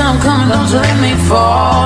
time coming, don't you let me fall.